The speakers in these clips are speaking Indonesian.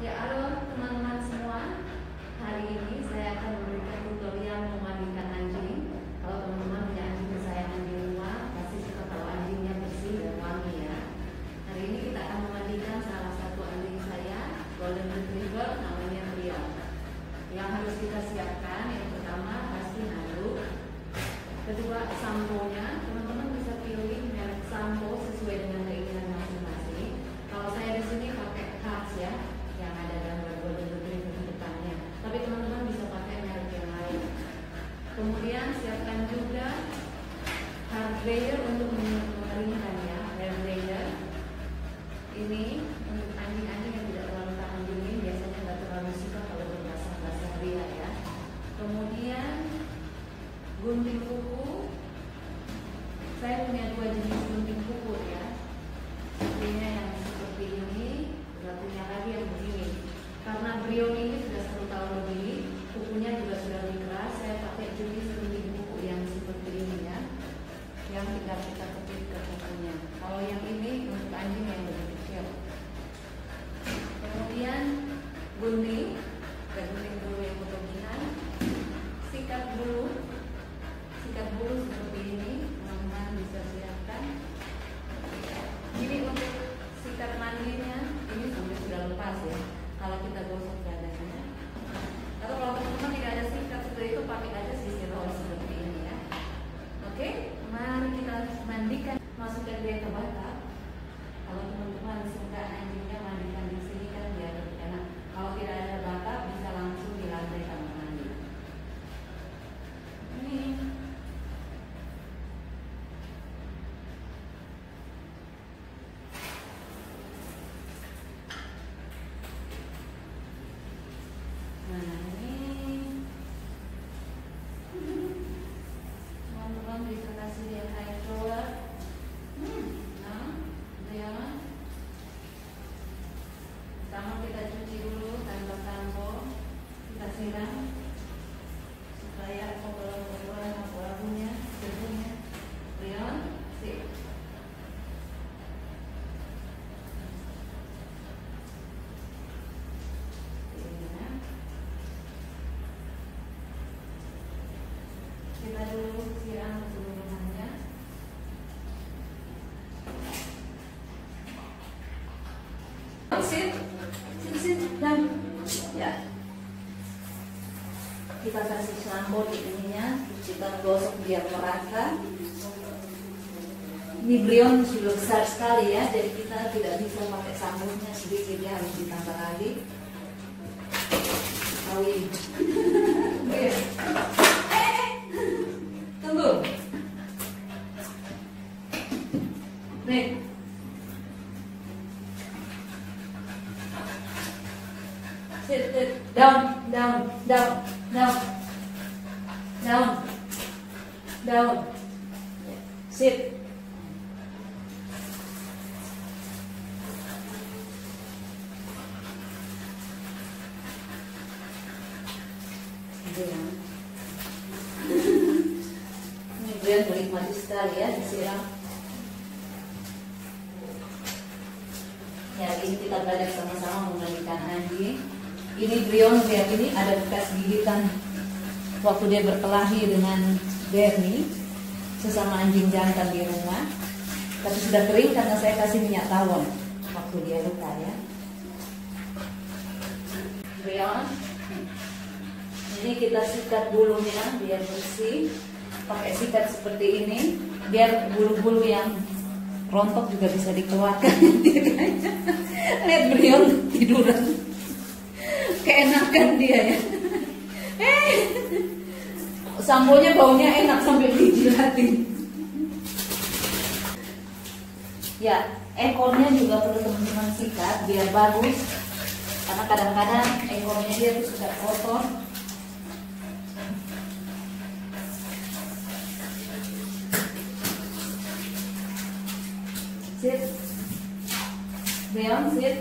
Ya, halo teman-teman semua. Hari ini saya akan memberikan tutorial memandikan anjing. Kalau teman-teman punya anjing kesayangan di rumah, pasti suka kalau anjingnya bersih dan wangi ya. Hari ini kita akan memandikan salah satu anjing saya, Golden Retriever, namanya Rio. Yang harus kita siapkan, yang pertama pasti handuk. Kedua, sampo-nya. Teman-teman bisa pilih merek sampo sesuai dengan keinginan masing-masing. Kalau saya di sini pakai Harts ya, yang ada gambar golden retriever di depannya. Tapi teman-teman bisa pakai merek yang lain. Kemudian siapkan juga hard dryer untuk mengeringkan ya, hair dryer. Ini Kita kasih sampo di ininya, kita gosok biar merata. Ini Brion sudah besar sekali ya, jadi kita tidak bisa pakai samponya sedikit ya harus ditambah lagi. Kawin. Brion. Tunggu. Nih. Sit, sit. Down, down, down, down. Down. Down. Sit. Ini Brian menikmati sekali ya disiram. Ya, ini kita belajar sama-sama memandikan anjing. Ini Brion lihat ini ada bekas gigitan waktu dia berkelahi dengan Bernie sesama anjing jantan di rumah. Tapi sudah kering karena saya kasih minyak tawon waktu dia luka ya. Brion, ini kita sikat bulunya biar bersih. Pakai sikat seperti ini biar bulu-bulu yang rontok juga bisa dikeluarkan. Lihat Brion tiduran. Keenakan dia ya. Eh, sambonya baunya enak sampai dijilatin. Ya, ekornya juga perlu teman-teman sikat biar bagus. Karena kadang-kadang ekornya dia tuh suka kotor. Sit. Leon, sit.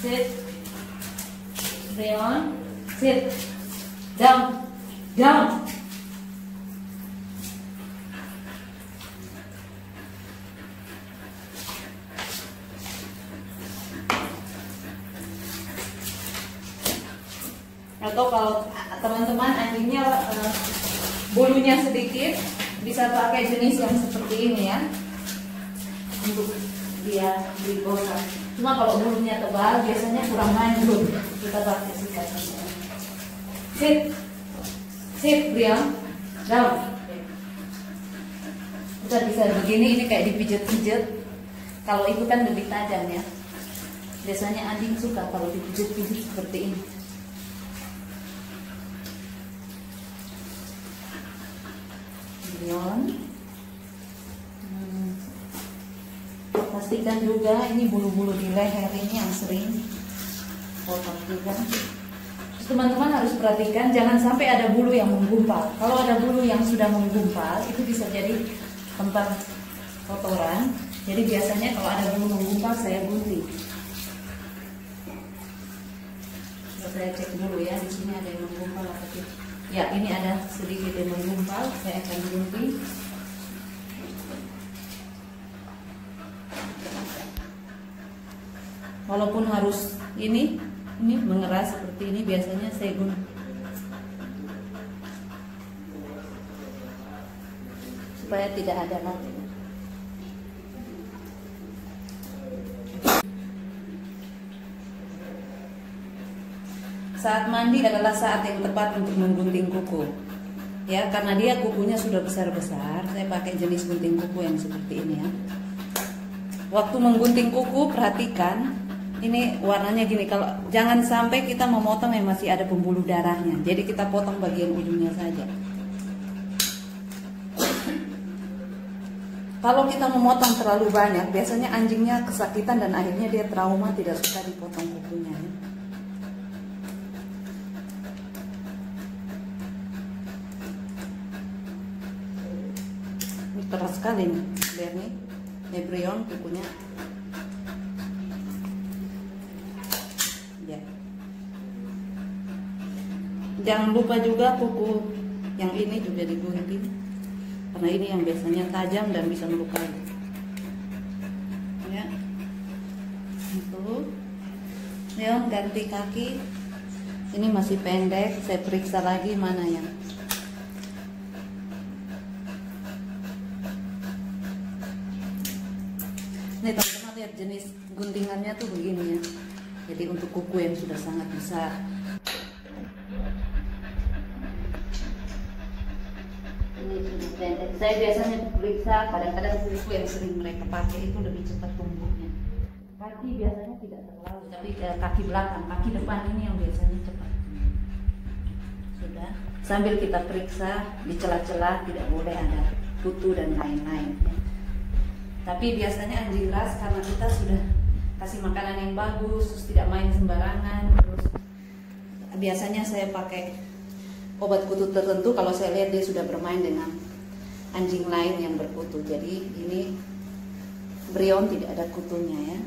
Sit. Leon, sit. Down. Down. atau kalau teman-teman anjingnya uh, bulunya sedikit bisa pakai jenis yang seperti ini ya untuk dia bergosok cuma kalau bulunya tebal biasanya kurang manjur kita pakai sikat sit. Sit Brian down kita bisa begini ini kayak dipijat-pijat kalau itu kan lebih tajam ya. Biasanya anjing suka kalau dipijat-pijat seperti ini. Brian hmm. pastikan juga ini bulu-bulu di leher ini yang sering potong juga teman-teman harus perhatikan jangan sampai ada bulu yang menggumpal. Kalau ada bulu yang sudah menggumpal itu bisa jadi tempat kotoran. Jadi biasanya kalau ada bulu menggumpal saya gunting. Saya cek dulu ya di sini ada yang menggumpal atau tidak. Ya ini ada sedikit yang menggumpal saya akan gunting. Walaupun harus ini ini mengeras seperti ini biasanya saya guna supaya tidak ada lagi saat mandi adalah saat yang tepat untuk menggunting kuku. Ya karena dia kukunya sudah besar-besar saya pakai jenis gunting kuku yang seperti ini ya. Waktu menggunting kuku perhatikan ini warnanya gini kalau jangan sampai kita memotong yang masih ada pembuluh darahnya. Jadi kita potong bagian ujungnya saja. Kalau kita memotong terlalu banyak biasanya anjingnya kesakitan dan akhirnya dia trauma tidak suka dipotong kukunya. Ya. ini keras sekali nih lihat nih Nebrion kukunya jangan lupa juga kuku yang ini juga digunting. Karena ini yang biasanya tajam dan bisa melukai. Ya. Itu. Leon ganti kaki. Ini masih pendek saya periksa lagi mana yang. Ini teman-teman lihat jenis guntingannya tuh begini ya. Jadi untuk kuku yang sudah sangat besar saya biasanya periksa kadang-kadang kuku yang sering mereka pakai itu lebih cepat tumbuhnya. Kaki biasanya tidak terlalu. Tapi ke kaki belakang kaki depan ini yang biasanya cepat. Sudah. Sambil kita periksa di celah-celah tidak boleh ada kutu dan lain-lain. Tapi biasanya anjing ras karena kita sudah kasih makanan yang bagus terus tidak main sembarangan terus biasanya saya pakai obat kutu tertentu. Kalau saya lihat dia sudah bermain dengan anjing lain yang berkutu. Jadi ini Brion tidak ada kutunya ya.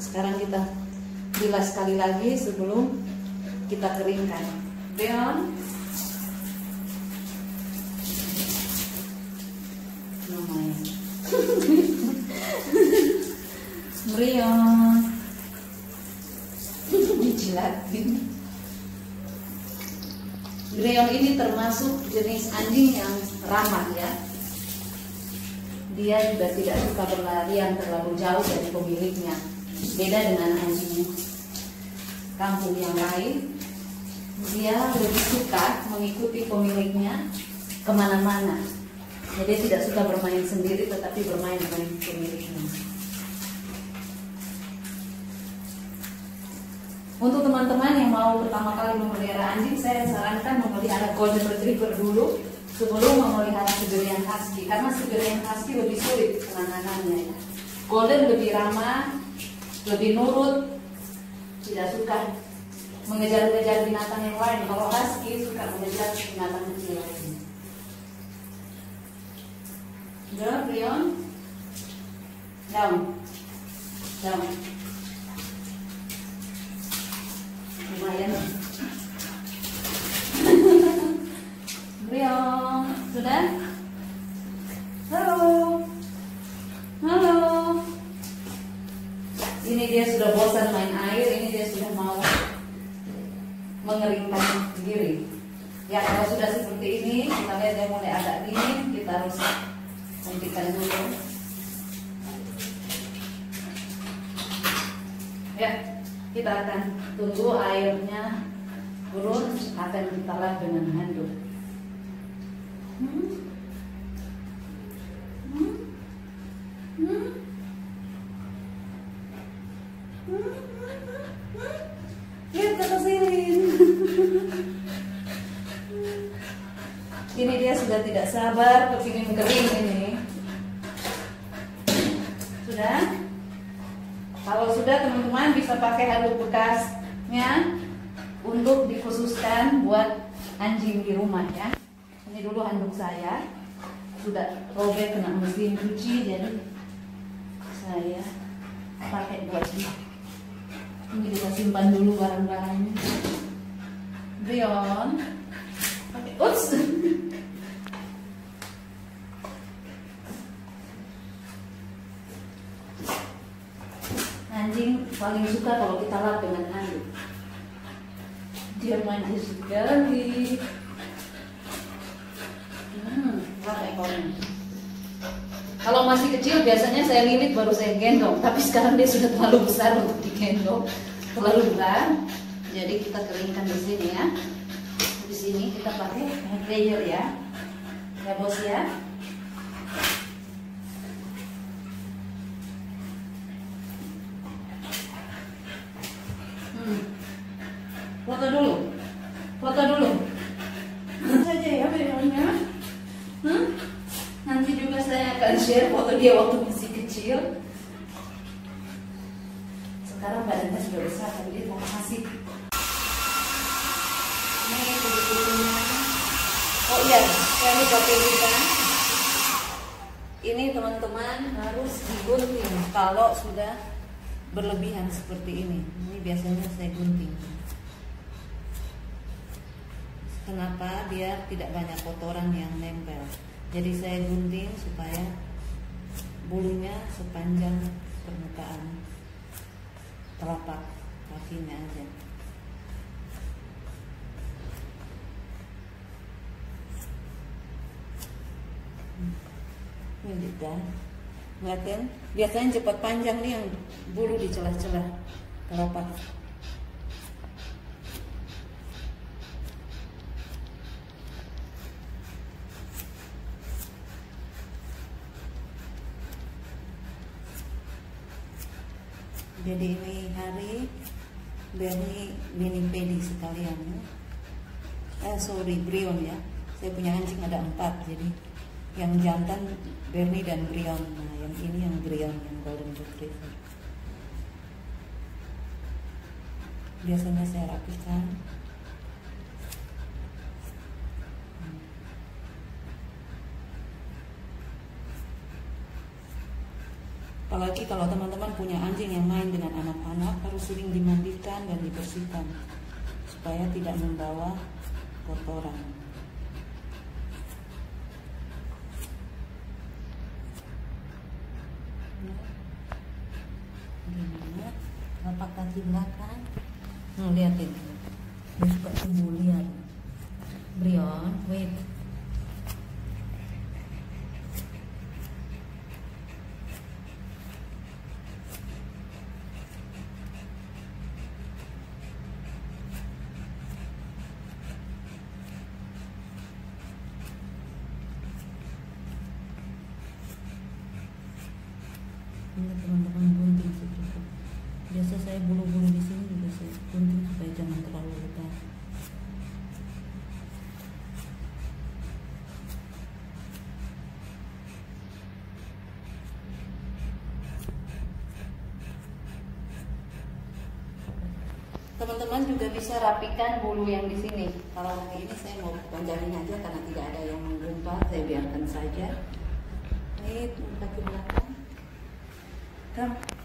Sekarang kita bilas sekali lagi sebelum kita keringkan. Brion. Namanya Brion. Dijilatin Greyon ini termasuk jenis anjing yang ramah ya. Dia juga tidak suka berlarian terlalu jauh dari pemiliknya. Beda dengan anjing kampung yang lain, dia lebih suka mengikuti pemiliknya ke mana-mana. Jadi tidak suka bermain sendiri, tetapi bermain dengan pemiliknya. Untuk teman-teman yang mau pertama kali memelihara anjing, saya sarankan memelihara golden retriever dulu sebelum memelihara Siberian Husky karena Siberian Husky lebih sulit penanganannya. Ya. Golden lebih ramah, lebih nurut, tidak suka mengejar-ngejar binatang yang lain. Kalau Husky suka mengejar binatang kecil lainnya. Udah, Brion? Down. Down. lumayan. Riong sudah? Halo. Halo. Ini dia sudah bosan main air ini dia sudah mau mengeringkan diri. Ya kalau sudah seperti ini kita lihat dia mulai agak dingin kita harus hentikan dulu. Ya kita akan tunggu airnya turun akan kita lap dengan handuk hmm? Hmm? Hmm? Ini dia sudah tidak sabar kepingin kering ini Sudah? Kalau sudah teman-teman bisa pakai handuk bekasnya untuk dikhususkan buat anjing di rumah ya. Ini dulu handuk saya sudah robek kena mesin cuci jadi saya pakai buat ini. Ini kita simpan dulu barang-barangnya. Brion, pakai, ups. Anjing paling suka kalau kita lap dengan handuk. Dia manja sekali. Hmm, ekornya. Kalau masih kecil biasanya saya lilit baru saya gendong, tapi sekarang dia sudah terlalu besar untuk digendong, terlalu berat. Jadi kita keringkan di sini ya. Di sini kita pakai dryer ya, ya bos ya. Foto dulu, foto dulu. Saja ya videonya. Hmm? Nanti juga saya akan share foto dia waktu masih kecil. Sekarang badannya sudah besar, tapi dia mau kasih. Ini kudu-kudunya. Oh iya, saya lupa pilihkan. Ini teman-teman harus digunting kalau sudah berlebihan seperti ini. Ini biasanya saya gunting. Kenapa? Biar tidak banyak kotoran yang nempel. Jadi saya gunting supaya bulunya sepanjang permukaan telapak kakinya aja. Hmm. Ini juga, lihat kan? Biasanya cepat panjang nih yang bulu di celah-celah telapak. Jadi ini hari dari mini pedi sekalian ya. eh sorry Brion ya. Saya punya anjing ada empat jadi yang jantan Bernie dan Brion. Nah yang ini yang Brion yang Golden Retriever. Biasanya saya rapikan Apalagi kalau teman-teman punya anjing yang main dengan anak-anak harus sering dimandikan dan dibersihkan supaya tidak membawa kotoran. Gimana? Telapak kaki belakang. Nah, lihat ini. Dia suka tumbuh liar. Brion, wait. ini teman-teman gunting sih cukup biasa saya bulu-bulu di sini juga saya gunting supaya jangan terlalu lebar teman-teman juga bisa rapikan bulu yang di sini. Kalau ini saya mau panjangin aja karena tidak ada yang menggumpal saya biarkan saja. Ini kaki belakang. Come.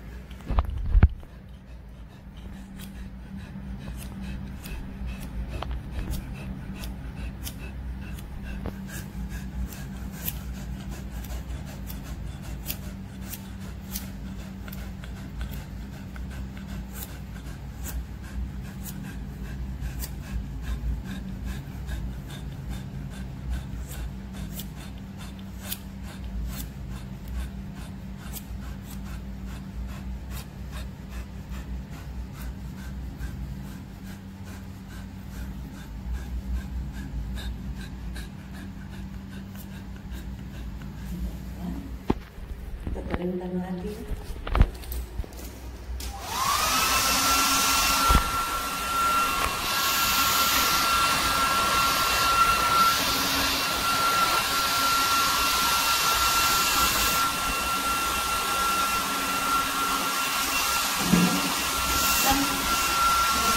Bentar lagi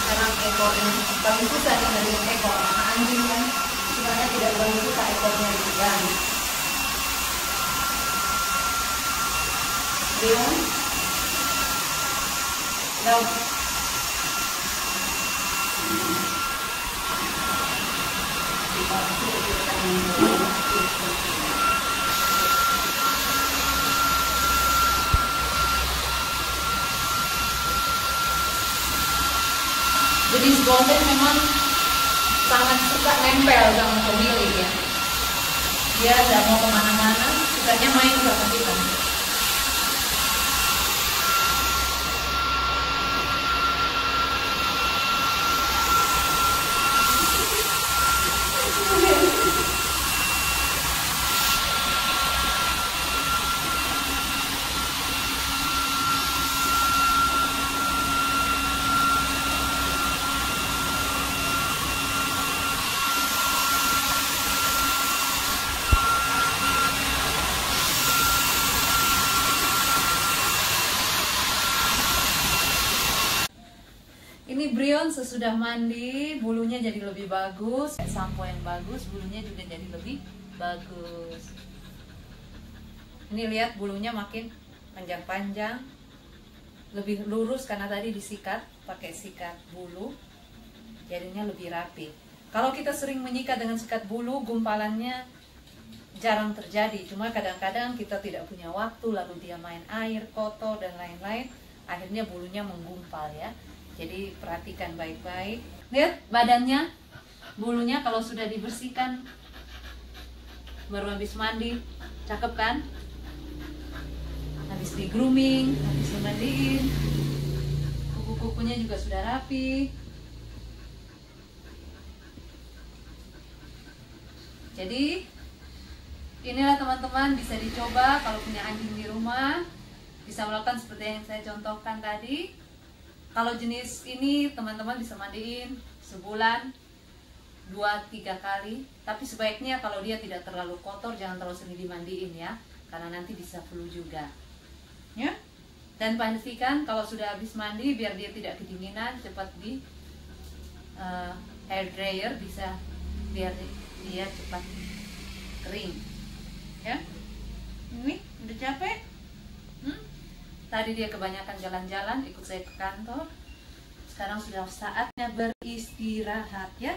sekarang ekor ini paling susah nih dari ekor karena anjing kan sebenarnya tidak terlalu suka ekornya dipegang Jadi golden memang sangat suka nempel sama pemilik ya. Dia tidak mau ke mana-mana, sukanya main sama kita. Ini Brion sesudah mandi, bulunya jadi lebih bagus. Sampo yang bagus, bulunya juga jadi lebih bagus. Ini lihat bulunya makin panjang-panjang, lebih lurus karena tadi disikat pakai sikat bulu, jadinya lebih rapi. Kalau kita sering menyikat dengan sikat bulu, gumpalannya jarang terjadi. Cuma kadang-kadang kita tidak punya waktu, lalu dia main air, kotor dan lain-lain, akhirnya bulunya menggumpal ya. Jadi perhatikan baik-baik. Lihat badannya, bulunya kalau sudah dibersihkan baru habis mandi, cakep kan? Habis di grooming, habis dimandiin, kuku-kukunya juga sudah rapi. Jadi inilah teman-teman bisa dicoba kalau punya anjing di rumah bisa melakukan seperti yang saya contohkan tadi kalau jenis ini teman-teman bisa mandiin sebulan dua tiga kali. Tapi sebaiknya kalau dia tidak terlalu kotor jangan terlalu sering dimandiin ya. Karena nanti bisa flu juga. Ya? Dan pastikan kalau sudah habis mandi biar dia tidak kedinginan cepat di uh, hair dryer bisa biar dia cepat kering. Ya? Ini udah capek? Tadi dia kebanyakan jalan-jalan, ikut saya ke kantor. Sekarang sudah saatnya beristirahat ya.